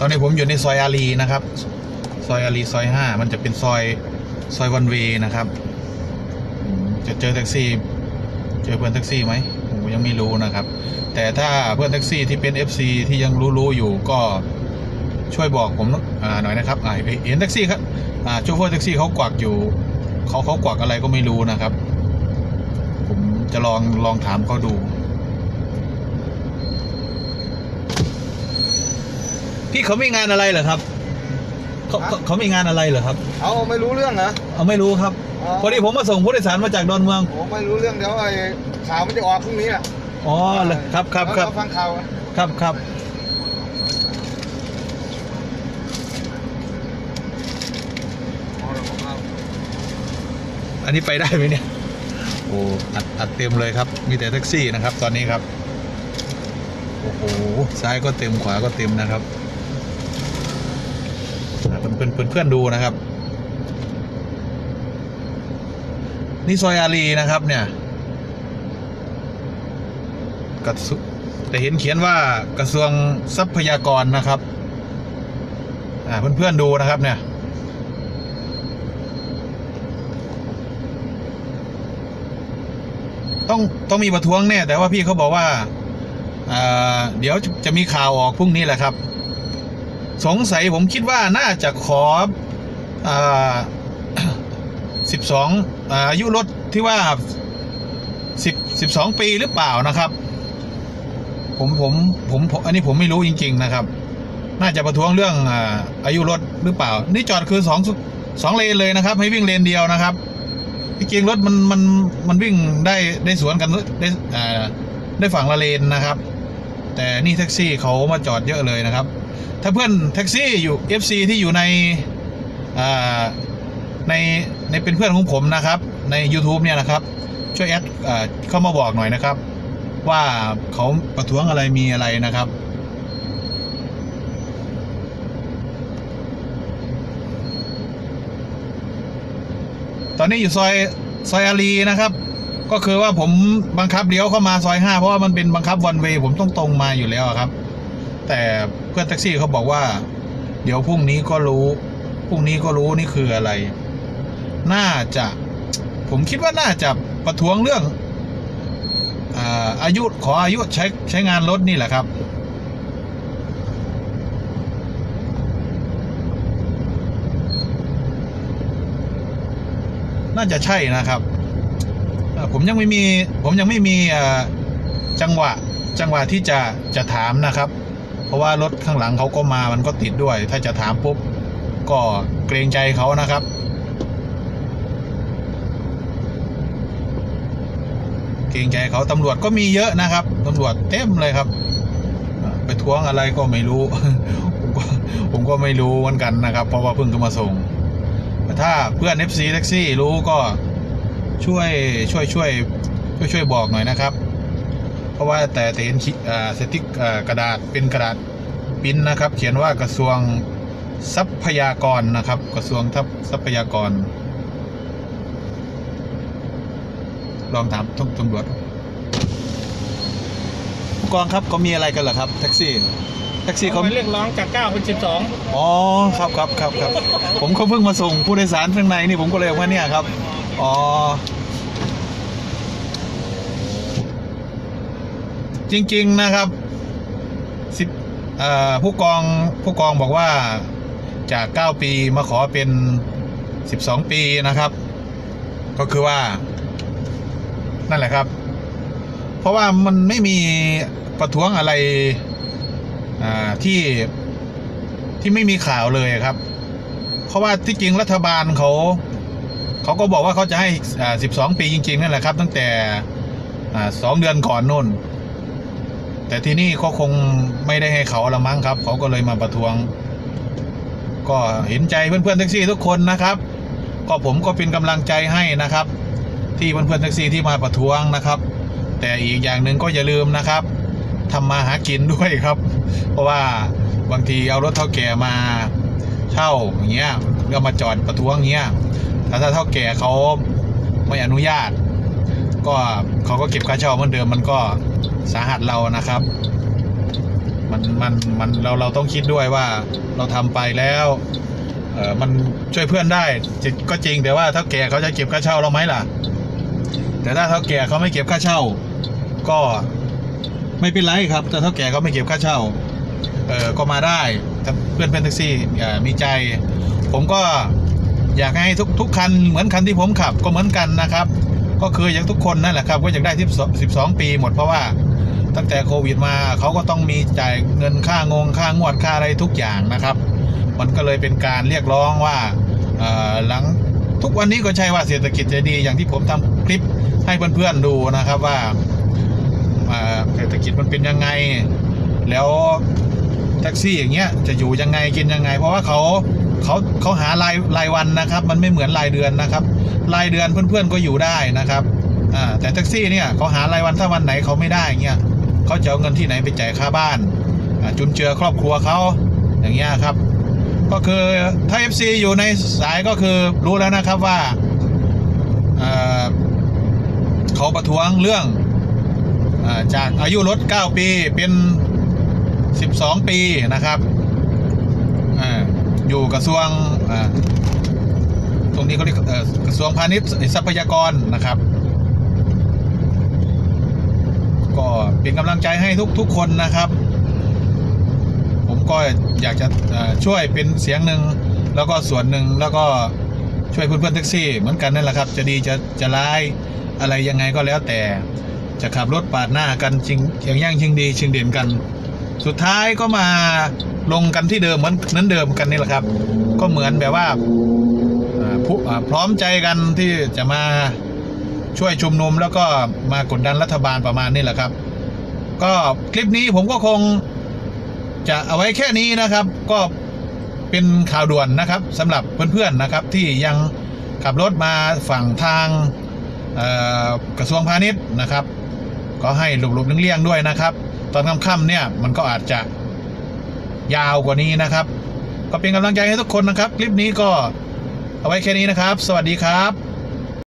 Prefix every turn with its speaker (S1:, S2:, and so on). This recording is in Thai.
S1: ตอนนี้ผมอยู่ในซอยอารีย์นะครับ ซอยอารีย์ซอยห้ามันจะเป็นซอยซอย one way นะครับ จะเจอแท็กซี่ เจอเพื่อนแท็กซี่ไหมผมยังไม่รู้นะครับ แต่ถ้าเพื่อนแท็กซี่ที่เป็น FC ที่ยังรู้ๆอยู่ก็ช่วยบอกผมหน่อยนะครับเห็นแท็กซี่ครับอ่าโชเฟอร์แท็กซี่เขากวักอยู่เขาเขากวักอะไรก็ไม่รู้นะครับ ผมจะลองลองถามเขาดู พี่เขามีงานอะไรเหรอครับเขาเขาเขามีงานอะไรเหรอครับ
S2: เอาไม่รู้เรื่องเหรอ
S1: เอาไม่รู้ครับ
S2: อ๋อ
S1: พอดีผมมาส่งผู้โดยสารมาจากดอนเมือง
S2: ผมไม่รู้เรื่องเดี๋ยวไอ้ข่าวมันจะออกพรุ่งนี้อะ
S1: อ๋อเลยครับครับครับ
S2: เาฟังข่าวอะ
S1: ครับครับอันนี้ไปได้ไหมเนี่ย โอ้อัดอัดเต็มเลยครับ มีแต่แท็กซี่นะครับ ตอนนี้ครับ โอ้โห ซ้ายก็เต็มขวาก็เต็มนะครับอ่า เพื่อนๆดูนะครับ นี่ซอยอารีนะครับเนี่ยกระทรแต่เห็นเขียนว่ากระทรวงทรัพยากรนะครับอ่าเพื่อนๆดูนะครับเนี่ยต้องต้องมีประท้วงแน่แต่ว่าพี่เขาบอกว่า เดี๋ยวจะมีข่าวออกพรุ่งนี้แหละครับ สงสัยผมคิดว่าน่าจะขออ่าสิบสองอายุรถที่ว่าสิบสิบสองปีหรือเปล่านะครับผมผมผมอันนี้ผมไม่รู้จริง ๆนะครับ น่าจะประท้วงเรื่องอายุรถหรือเปล่า นี่จอดคือสองสองเลนเลยนะครับ ให้วิ่งเลนเดียวนะครับที่จริงรถมันมันมันวิ่งได้ได้สวนกันได้ได้ฝั่งละเลนนะครับ แต่นี่แท็กซี่เขามาจอดเยอะเลยนะครับ ถ้าเพื่อนแท็กซี่อยู่ FC ที่อยู่ในในในเป็นเพื่อนของผมนะครับใน YouTube เนี่ยนะครับ ช่วยแอดเข้ามาบอกหน่อยนะครับ ว่าเขาประท้วงอะไรมีอะไรนะครับตอนนี้อยู่ซอยซอยอารีนะครับ ก็คือว่าผมบังคับเลี้ยวเข้ามาซอยห้าเพราะว่ามันเป็นบังคับวันเวย์ผมต้องตรงมาอยู่แล้วครับ แต่เพื่อนแท็กซี่เขาบอกว่า เดี๋ยวพรุ่งนี้ก็รู้พรุ่งนี้ก็รู้นี่คืออะไร น่าจะ ผมคิดว่าน่าจะประท้วงเรื่องอาอายุขออายุใช้ใช้งานรถนี่แหละครับ น่าจะใช่นะครับ ผมยังไม่มีผมยังไม่มีจังหวะจังหวะที่จะจะถามนะครับ เพราะว่ารถข้างหลังเขาก็มามันก็ติดด้วย ถ้าจะถามปุ๊บก็เกรงใจเขานะครับ เกรงใจเขาตำรวจก็มีเยอะนะครับตำรวจเต็มเลยครับ ไปท้วงอะไรก็ไม่รู้ ผมก็ผมก็ไม่รู้เหมือนกันนะครับ เพราะว่าเพิ่งเข้ามาส่งแต่ถ้าเพื่อน FC แท็กซี่รู้ก็ช่วยช่วยช่วยช่วยช่วยบอกหน่อยนะครับ เพราะว่าแต่แต่เห็นคิอ่าสติ๊กอ่ากระดาษเป็นกระดาษปริ้นนะครับ เขียนว่ากระทรวงทรัพยากรนะครับ กระทรวงทรัพทรัพยากร ลองถามทุกตำรวจผู้กองครับเขามีอะไรกันเหรอครับแท็กซี่แท็กซี่เขา
S3: ไปเรียกร้องจาก9เป็น12
S1: อ๋อครับครับครับครับผมเขาเพิ่งมาส่งผู้โดยสารข้างในนี่ผมก็เลยออกมาเนี่ยครับอ๋อ จริง ๆนะครับสิบผู้กองผู้กองบอกว่าจาก 9 ปีมาขอเป็น 12 ปีนะครับ ก็คือว่า นั่นแหละครับ เพราะว่ามันไม่มีประท้วงอะไรที่ที่ไม่มีข่าวเลยครับ เพราะว่าที่จริงรัฐบาลเขาเขาก็บอกว่าเขาจะให้ 12 ปีจริง ๆ นั่นแหละครับ ตั้งแต่อ่าสองเดือนก่อนนู่น แต่ที่นี่เขาคงไม่ได้ให้เขาละมั้งครับ เขาก็เลยมาประท้วง ก็เห็นใจเพื่อนๆแท็กซี่ทุกคนนะครับ ก็ผมก็เป็นกำลังใจให้นะครับ ที่เพื่อนๆแท็กซี่ที่มาประท้วงนะครับ แต่อีกอย่างหนึ่งก็อย่าลืมนะครับทำมาหากินด้วยครับ เพราะว่าบางทีเอารถเท่าแก่มาเช่าอย่างเงี้ยก็มาจอดประท้วงอย่างเงี้ยแต่ถ้าเท่าแก่เขาไม่อนุญาต ก็เขาก็เก็บค่าเช่าเหมือนเดิมมันก็สาหัสเรานะครับ มันมันมันเราเราต้องคิดด้วยว่าเราทำไปแล้วเออมันช่วยเพื่อนได้ก็จริงแต่ว่าเท่าแก่เขาจะเก็บค่าเช่าเราไหมล่ะ แต่ถ้าเท่าแก่เขาไม่เก็บค่าเช่า ก็ไม่เป็นไรครับ แต่เท่าแก่เขาไม่เก็บค่าเช่าเออก็มาได้ถ้าเพื่อนเพื่อนแท็กซี่เอ่อมีใจ ผมก็อยากให้ทุกทุกคันเหมือนคันที่ผมขับก็เหมือนกันนะครับ ก็คืออย่างทุกคนนั่นแหละครับก็อยากได้ที่12 ปีหมดเพราะว่าตั้งแต่โควิดมาเขาก็ต้องมีจ่ายเงินค่างงค่างวดค่าอะไรทุกอย่างนะครับ มันก็เลยเป็นการเรียกร้องว่าหลังทุกวันนี้ก็ใช่ว่าเศรษฐกิจจะดีอย่างที่ผมทำคลิปให้เพื่อนๆดูนะครับว่าเศรษฐกิจมันเป็นยังไง แล้วแท็กซี่อย่างเงี้ยจะอยู่ยังไงกินยังไง เพราะว่าเขา เขาเขาหารายรายวันนะครับ มันไม่เหมือนรายเดือนนะครับ รายเดือนเพื่อนๆก็อยู่ได้นะครับอ่าแต่แท็กซี่เนี่ยเขาหารายวันถ้าวันไหนเขาไม่ได้เงี้ยเขาจะเอาเงินที่ไหนไปจ่ายค่าบ้านจุนเจือครอบครัวเขาอย่างเงี้ยครับ ก็คือถ้า FC อยู่ในสายก็คือรู้แล้วนะครับว่าเขาประท้วงเรื่องอาจากอายุรถ 9 ปีเป็น 12 ปีนะครับ อยู่กระทรวงตรงนี้เขาเรียกเอ่อกระทรวงพาณิชย์ทรัพยากรนะครับ ก็เป็นกำลังใจให้ทุกทุกคนนะครับ ผมก็อยากจะช่วยเป็นเสียงหนึ่งแล้วก็ส่วนหนึ่งแล้วก็ช่วยเพื่อนๆแท็กซี่เหมือนกันนั่นแหละครับ จะดีจะจะร้ายอะไรยังไงก็แล้วแต่จะขับรถปาดหน้ากันชิงอย่างย่างชิงดีชิงเด่นกัน สุดท้ายก็มาลงกันที่เดิมเหมือนนั้นเดิมกันนี่แหละครับ ก็เหมือนแบบว่าพร้อมใจกันที่จะมาช่วยชุมนุมแล้วก็มากดดันรัฐบาลประมาณนี้แหละครับ ก็คลิปนี้ผมก็คงจะเอาไว้แค่นี้นะครับ ก็เป็นข่าวด่วนนะครับสำหรับเพื่อนๆนะครับที่ยังขับรถมาฝั่งทางกระทรวงพาณิชย์นะครับ ก็ให้หลบๆเลี่ยงๆด้วยนะครับ ตอนค่ำๆเนี่ยมันก็อาจจะยาวกว่านี้นะครับ ก็เป็นกำลังใจให้ทุกคนนะครับ คลิปนี้ก็เอาไว้แค่นี้นะครับ สวัสดีครับ